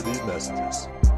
after these messages.